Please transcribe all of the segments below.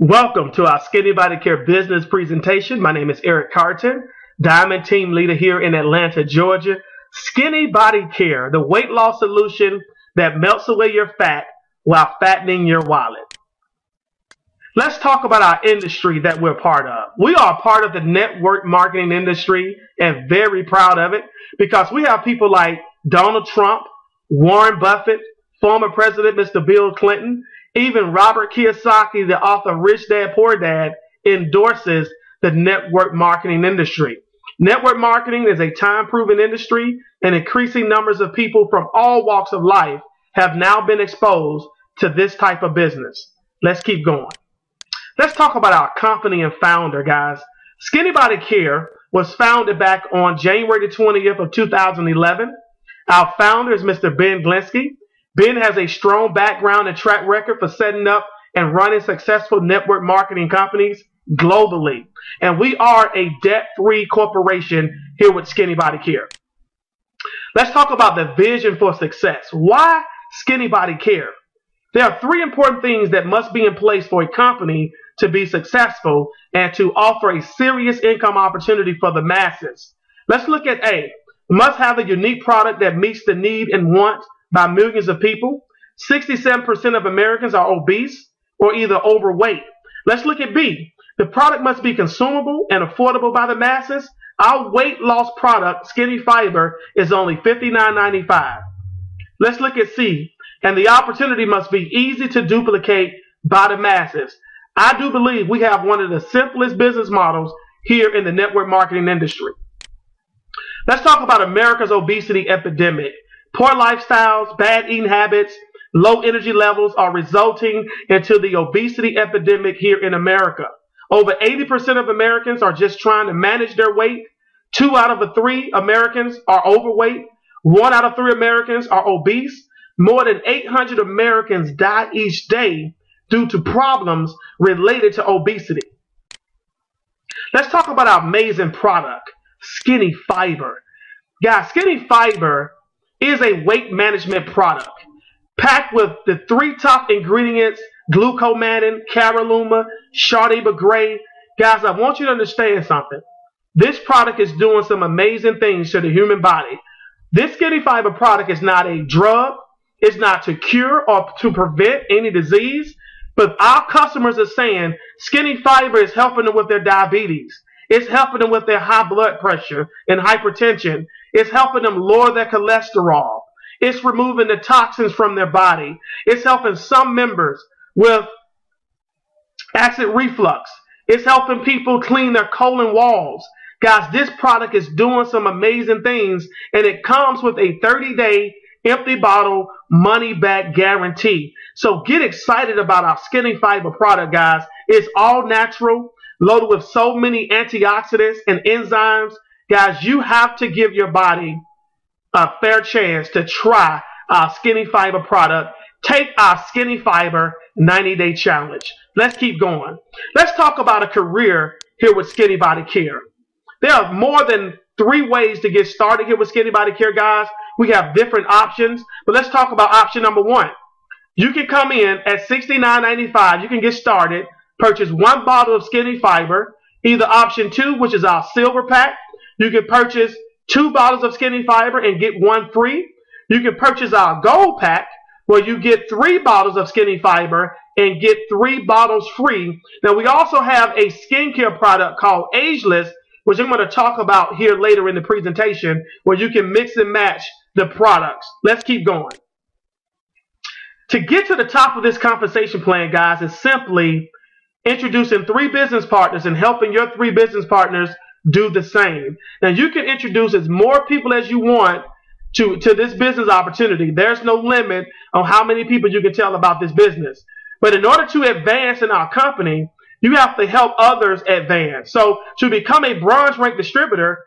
Welcome to our Skinny Body Care business presentation. My name is Eric Carton, Diamond Team Leader here in Atlanta, Georgia. Skinny Body Care, the weight loss solution that melts away your fat while fattening your wallet. Let's talk about our industry that we're part of. We are part of the network marketing industry and very proud of it because we have people like Donald Trump, Warren Buffett, former President Mr. Bill Clinton, even Robert Kiyosaki, the author Rich Dad Poor Dad, endorses the network marketing industry. Network marketing is a time proven industry, and increasing numbers of people from all walks of life have now been exposed to this type of business. Let's keep going. Let's talk about our company and founder, guys. Skinny Body Care was founded back on January the 20th of 2011. Our founder is Mr. Ben Glinsky. Ben has a strong background and track record for setting up and running successful network marketing companies globally. And we are a debt-free corporation here with Skinny Body Care. Let's talk about the vision for success. Why Skinny Body Care? There are three important things that must be in place for a company to be successful and to offer a serious income opportunity for the masses. Let's look at A. Must have a unique product that meets the need and want by millions of people. 67% of Americans are obese or either overweight. Let's look at B. The product must be consumable and affordable by the masses. Our weight loss product, Skinny Fiber, is only $59.95. Let's look at C. And the opportunity must be easy to duplicate by the masses. I do believe we have one of the simplest business models here in the network marketing industry. Let's talk about America's obesity epidemic. Poor lifestyles, bad eating habits, low energy levels are resulting into the obesity epidemic here in America. Over 80% of Americans are just trying to manage their weight. Two out of the three Americans are overweight. One out of three Americans are obese. More than 800 Americans die each day due to problems related to obesity. Let's talk about our amazing product, Skinny Fiber. Guys, Skinny Fiber is a weight management product packed with the three top ingredients glucomannan, caralluma, Cha de Bugre. Guys, I want you to understand something. This product is doing some amazing things to the human body. This Skinny Fiber product is not a drug. It's not to cure or to prevent any disease. But our customers are saying Skinny Fiber is helping them with their diabetes. It's helping them with their high blood pressure and hypertension. It's helping them lower their cholesterol. It's removing the toxins from their body. It's helping some members with acid reflux. It's helping people clean their colon walls. Guys, this product is doing some amazing things and it comes with a 30 day empty bottle money back guarantee. So get excited about our Skinny Fiber product, guys. It's all natural, loaded with so many antioxidants and enzymes Guys, you have to give your body a fair chance to try our Skinny Fiber product. Take our Skinny Fiber 90 day challenge. Let's keep going. Let's talk about a career here with Skinny Body Care. There are more than three ways to get started here with Skinny Body Care, guys. We have different options, but let's talk about option number one. You can come in at $69.95. You can get started, purchase one bottle of Skinny Fiber, either option two, which is our silver pack, you can purchase two bottles of Skinny Fiber and get one free. You can purchase our Gold Pack where you get three bottles of Skinny Fiber and get three bottles free. Now, we also have a skincare product called Ageless, which I'm going to talk about here later in the presentation, where you can mix and match the products. Let's keep going. To get to the top of this compensation plan, guys, is simply introducing three business partners and helping your three business partners do the same. Now you can introduce as more people as you want to, to this business opportunity. There's no limit on how many people you can tell about this business. But in order to advance in our company, you have to help others advance. So to become a bronze rank distributor,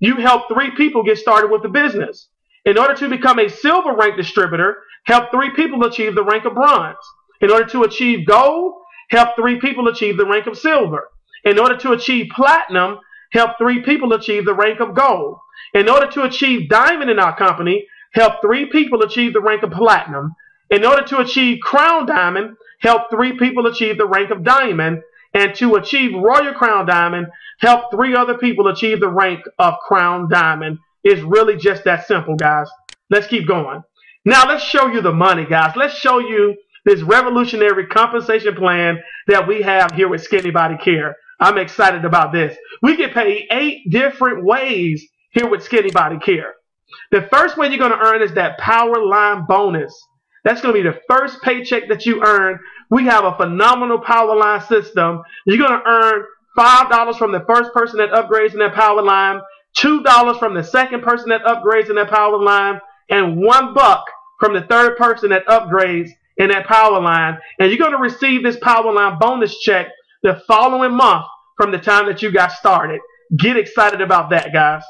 you help three people get started with the business. In order to become a silver rank distributor, help three people achieve the rank of bronze. In order to achieve gold, help three people achieve the rank of silver. In order to achieve platinum, help three people achieve the rank of gold. In order to achieve diamond in our company, help three people achieve the rank of platinum. In order to achieve crown diamond, help three people achieve the rank of diamond. And to achieve Royal Crown Diamond, help three other people achieve the rank of Crown Diamond. It's really just that simple, guys. Let's keep going. Now let's show you the money, guys. Let's show you this revolutionary compensation plan that we have here with Skinny Body Care. I'm excited about this. We get paid eight different ways here with Skinny Body Care. The first way you're going to earn is that power line bonus. That's going to be the first paycheck that you earn. We have a phenomenal power line system. You're going to earn $5 from the first person that upgrades in that power line, $2 from the second person that upgrades in that power line, and one buck from the third person that upgrades in that power line. And you're going to receive this power line bonus check the following month from the time that you got started. Get excited about that, guys.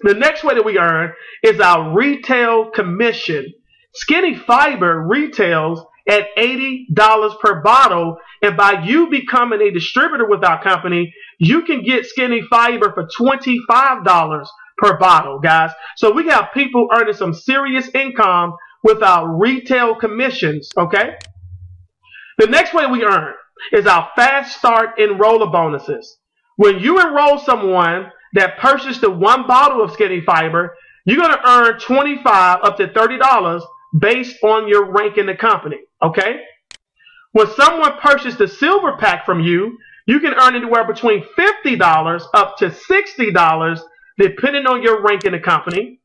The next way that we earn is our retail commission. Skinny Fiber retails at $80 per bottle. And by you becoming a distributor with our company, you can get Skinny Fiber for $25 per bottle, guys. So we have people earning some serious income with our retail commissions, okay? The next way we earn is our fast start enroller bonuses. When you enroll someone that purchased the one bottle of Skinny Fiber, you're going to earn 25 up to $30 based on your rank in the company. Okay? When someone purchased the silver pack from you, you can earn anywhere between $50 up to $60 depending on your rank in the company.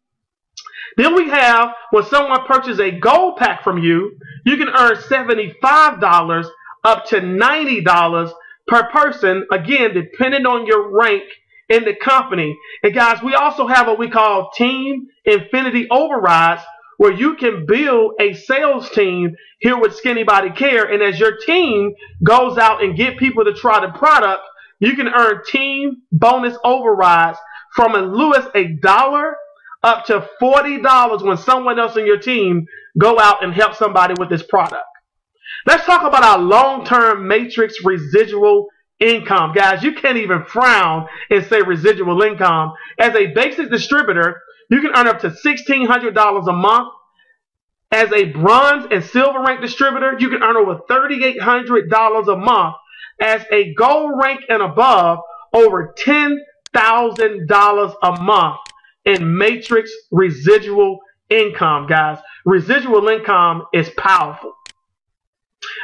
Then we have when someone purchases a gold pack from you, you can earn $75 up to $90 per person, again, depending on your rank in the company. And guys, we also have what we call Team Infinity Overrides, where you can build a sales team here with Skinny Body Care. And as your team goes out and get people to try the product, you can earn team bonus overrides from as low as a dollar up to $40 when someone else in your team go out and help somebody with this product. Let's talk about our long-term matrix residual income. Guys, you can't even frown and say residual income. As a basic distributor, you can earn up to $1,600 a month. As a bronze and silver rank distributor, you can earn over $3,800 a month. As a gold rank and above, over $10,000 a month in matrix residual income, guys. Residual income is powerful.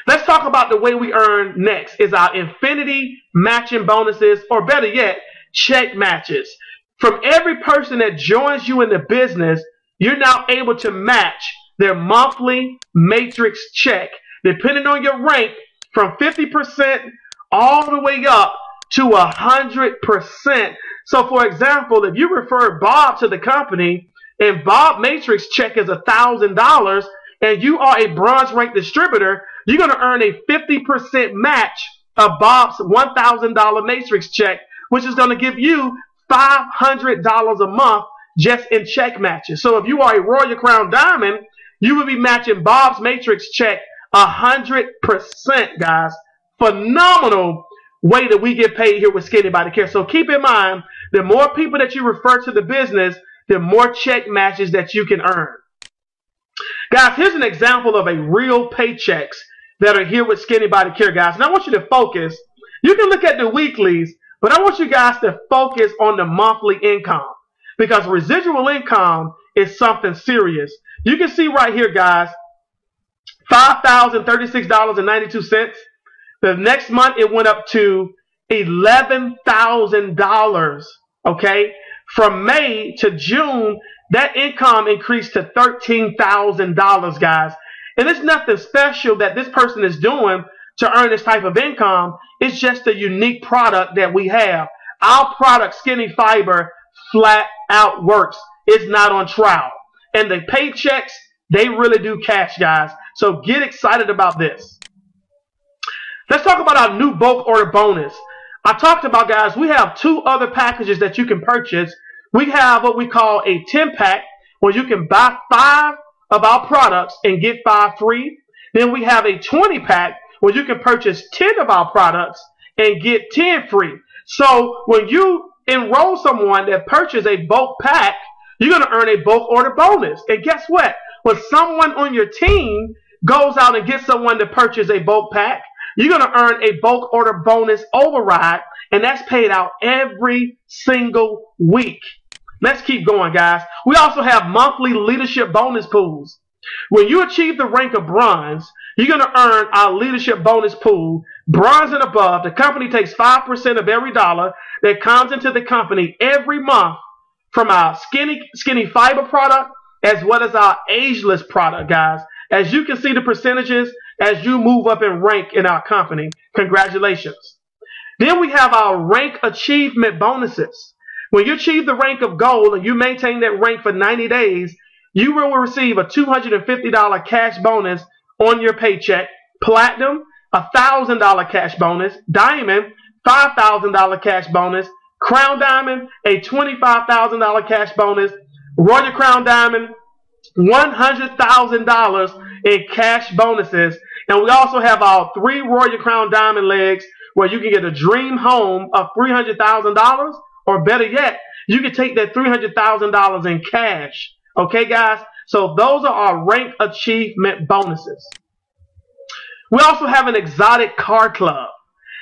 Let's talk about the way we earn next is our infinity matching bonuses, or better yet, check matches. From every person that joins you in the business, you're now able to match their monthly matrix check, depending on your rank, from 50% all the way up to 100%. So, for example, if you refer Bob to the company and Bob matrix check is $1,000 and you are a bronze rank distributor, you're going to earn a 50% match of Bob's $1,000 matrix check, which is going to give you $500 a month just in check matches. So if you are a Royal Crown Diamond, you will be matching Bob's matrix check 100%, guys. Phenomenal way that we get paid here with Skinny Body Care. So keep in mind, the more people that you refer to the business, the more check matches that you can earn. Guys, here's an example of a real paychecks that are here with Skinny Body Care, guys. And I want you to focus. You can look at the weeklies, but I want you guys to focus on the monthly income because residual income is something serious. You can see right here, guys, $5,036.92. The next month it went up to $11,000. Okay. From May to June, that income increased to $13,000, guys. And it's nothing special that this person is doing to earn this type of income. It's just a unique product that we have. Our product, Skinny Fiber, flat out works. It's not on trial. And the paychecks, they really do cash, guys. So get excited about this. Let's talk about our new bulk order bonus. I talked about, guys, we have two other packages that you can purchase. We have what we call a 10 pack where you can buy five of our products and get five free. Then we have a 20 pack where you can purchase 10 of our products and get 10 free. So when you enroll someone that purchases a bulk pack, you're going to earn a bulk order bonus. And guess what? When someone on your team goes out and gets someone to purchase a bulk pack, you're going to earn a bulk order bonus override, and that's paid out every single week. Let's keep going, guys. We also have monthly leadership bonus pools. When you achieve the rank of bronze, you're going to earn our leadership bonus pool. Bronze and above, the company takes 5% of every dollar that comes into the company every month from our skinny, skinny fiber product as well as our ageless product, guys. As you can see the percentages as you move up in rank in our company. Congratulations. Then we have our rank achievement bonuses. When you achieve the rank of gold and you maintain that rank for 90 days, you will receive a $250 cash bonus on your paycheck. Platinum, a $1,000 cash bonus. Diamond, $5,000 cash bonus. Crown Diamond, a $25,000 cash bonus. Royal Crown Diamond, $100,000 in cash bonuses. And we also have our three Royal Crown Diamond legs where you can get a dream home of $300,000 or better yet, you can take that $300,000 in cash Okay, guys? So those are our rank achievement bonuses. We also have an exotic car club.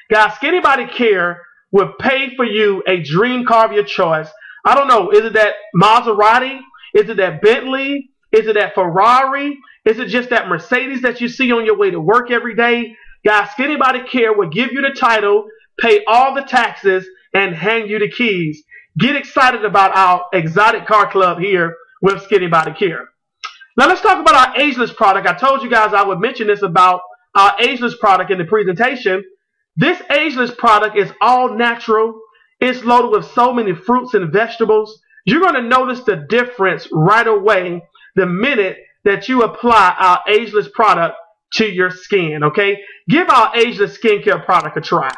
Guys, Skinny Body Care will pay for you a dream car of your choice. I don't know. Is it that Maserati? Is it that Bentley? Is it that Ferrari? Is it just that Mercedes that you see on your way to work every day? Guys, Skinny Body Care will give you the title, pay all the taxes, and hand you the keys. Get excited about our exotic car club here with Skinny Body Care. Now let's talk about our ageless product. I told you guys I would mention this about our ageless product in the presentation. This ageless product is all natural. It's loaded with so many fruits and vegetables. You're going to notice the difference right away the minute that you apply our ageless product to your skin, okay? Give our ageless skincare product a try.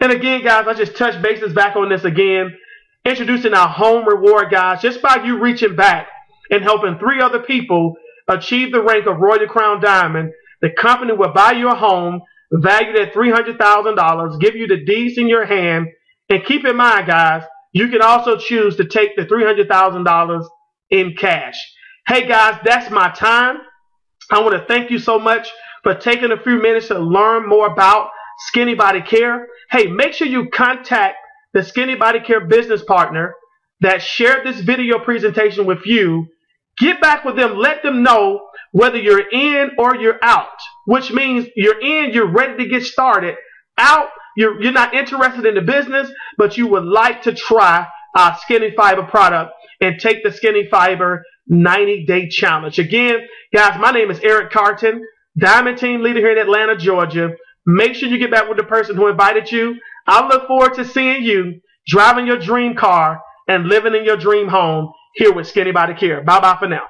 And again, guys, I just touch bases back on this again introducing our home reward, guys, just by you reaching back and helping three other people achieve the rank of Royal Crown Diamond, the company will buy you a home valued at $300,000, give you the deeds in your hand, and keep in mind, guys, you can also choose to take the $300,000 in cash. Hey, guys, that's my time. I want to thank you so much for taking a few minutes to learn more about Skinny Body Care. Hey, make sure you contact the Skinny Body Care business partner that shared this video presentation with you, get back with them, let them know whether you're in or you're out, which means you're in, you're ready to get started. Out, you're, you're not interested in the business, but you would like to try our Skinny Fiber product and take the Skinny Fiber 90 day challenge. Again, guys, my name is Eric Carton, Diamond Team Leader here in Atlanta, Georgia. Make sure you get back with the person who invited you. I look forward to seeing you driving your dream car and living in your dream home here with Skinny Body Care. Bye bye for now.